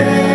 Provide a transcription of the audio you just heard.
yeah.